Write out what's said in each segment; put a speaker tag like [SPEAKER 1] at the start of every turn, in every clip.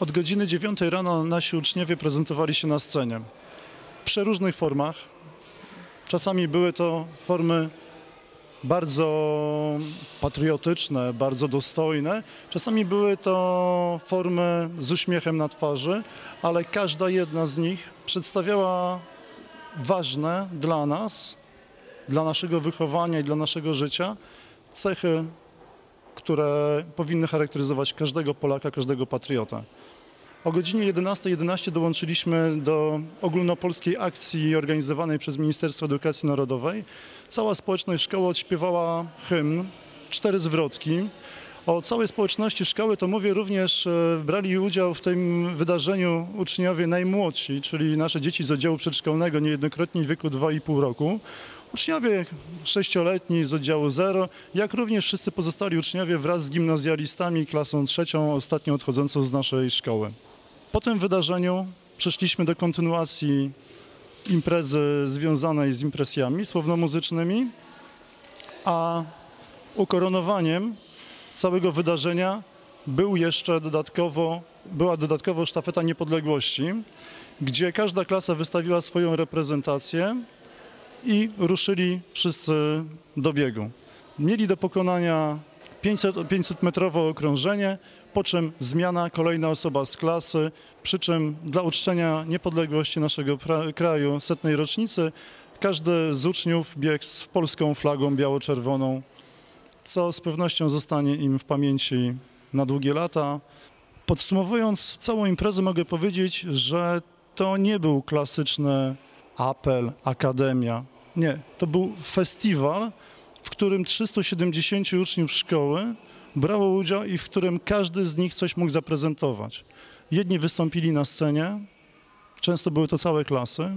[SPEAKER 1] Od godziny 9 rano nasi uczniowie prezentowali się na scenie w przeróżnych formach. Czasami były to formy bardzo patriotyczne, bardzo dostojne. Czasami były to formy z uśmiechem na twarzy, ale każda jedna z nich przedstawiała ważne dla nas, dla naszego wychowania i dla naszego życia cechy, które powinny charakteryzować każdego Polaka, każdego patriota. O godzinie 11.11 dołączyliśmy do ogólnopolskiej akcji organizowanej przez Ministerstwo Edukacji Narodowej. Cała społeczność szkoły odśpiewała hymn, cztery zwrotki. O całej społeczności szkoły to mówię również, e, brali udział w tym wydarzeniu uczniowie najmłodsi, czyli nasze dzieci z oddziału przedszkolnego, niejednokrotnie w wieku 2,5 roku. Uczniowie sześcioletni z oddziału 0, jak również wszyscy pozostali uczniowie wraz z gimnazjalistami klasą trzecią, ostatnio odchodzącą z naszej szkoły. Po tym wydarzeniu przeszliśmy do kontynuacji imprezy związanej z impresjami słowno-muzycznymi, a ukoronowaniem całego wydarzenia był jeszcze dodatkowo, była dodatkowo sztafeta niepodległości, gdzie każda klasa wystawiła swoją reprezentację i ruszyli wszyscy do biegu. Mieli do pokonania 500, 500-metrowe okrążenie, po czym zmiana, kolejna osoba z klasy, przy czym dla uczczenia niepodległości naszego kraju, setnej rocznicy, każdy z uczniów biegł z polską flagą biało-czerwoną, co z pewnością zostanie im w pamięci na długie lata. Podsumowując całą imprezę mogę powiedzieć, że to nie był klasyczny apel, akademia. Nie, to był festiwal, w którym 370 uczniów szkoły brało udział i w którym każdy z nich coś mógł zaprezentować. Jedni wystąpili na scenie, często były to całe klasy,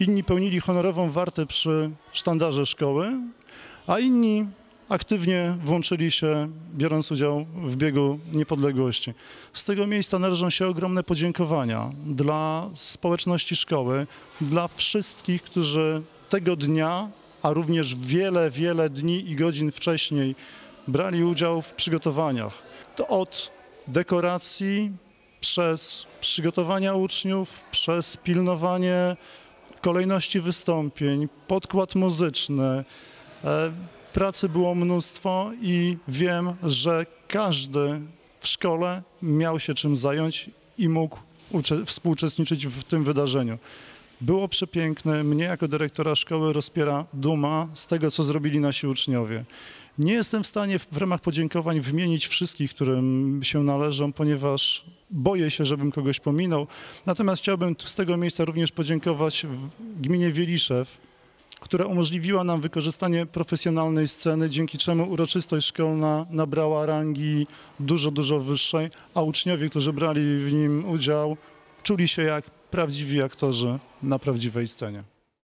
[SPEAKER 1] inni pełnili honorową wartę przy sztandarze szkoły, a inni aktywnie włączyli się, biorąc udział w biegu niepodległości. Z tego miejsca należą się ogromne podziękowania dla społeczności szkoły, dla wszystkich, którzy tego dnia, a również wiele, wiele dni i godzin wcześniej brali udział w przygotowaniach. To od dekoracji, przez przygotowania uczniów, przez pilnowanie kolejności wystąpień, podkład muzyczny. Pracy było mnóstwo i wiem, że każdy w szkole miał się czym zająć i mógł ucze- współuczestniczyć w tym wydarzeniu. Było przepiękne. Mnie jako dyrektora szkoły rozpiera duma z tego, co zrobili nasi uczniowie. Nie jestem w stanie w ramach podziękowań wymienić wszystkich, którym się należą, ponieważ boję się, żebym kogoś pominął. Natomiast chciałbym z tego miejsca również podziękować gminie Wieliszew, która umożliwiła nam wykorzystanie profesjonalnej sceny, dzięki czemu uroczystość szkolna nabrała rangi dużo, dużo wyższej, a uczniowie, którzy brali w nim udział, czuli się jak prawdziwi aktorzy na prawdziwej scenie.